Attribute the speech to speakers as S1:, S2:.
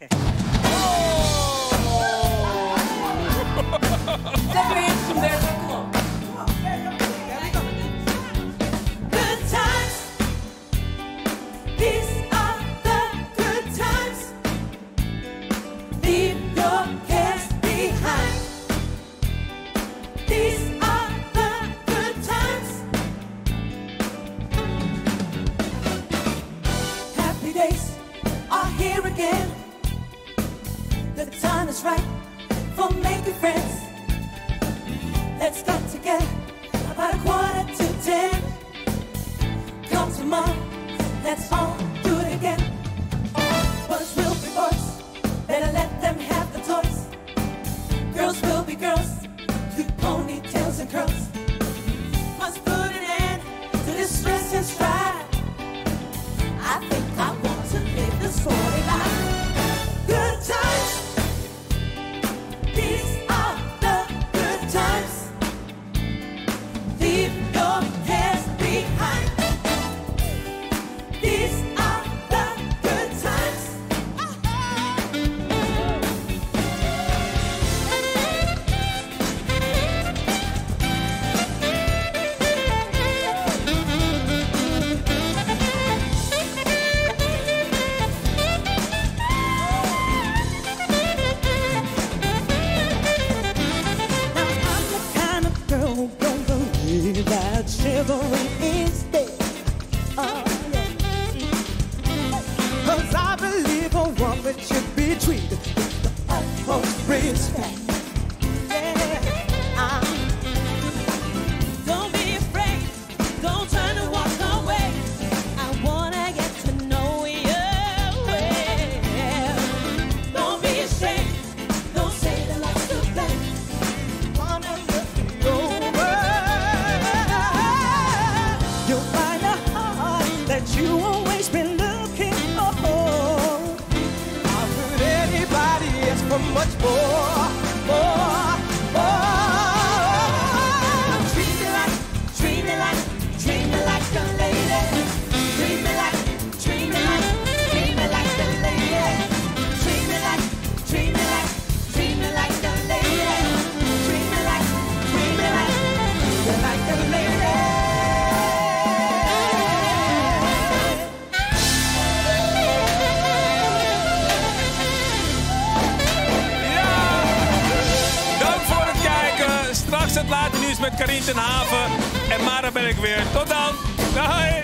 S1: Kom oh! op.
S2: Good times. These are the good times. Leave your cares behind. These are the good times. Happy days are here again. Time is right for making friends. Let's get together about a quarter to ten. Come tomorrow, let's all
S3: 'Cause I believe a woman should be treated with the utmost respect. You'll find a heart that you always been looking for. How could anybody ask for much more? More,
S4: Straks het late nieuws met Karin ten Haven. En Mara ben ik weer. Tot dan. Doei.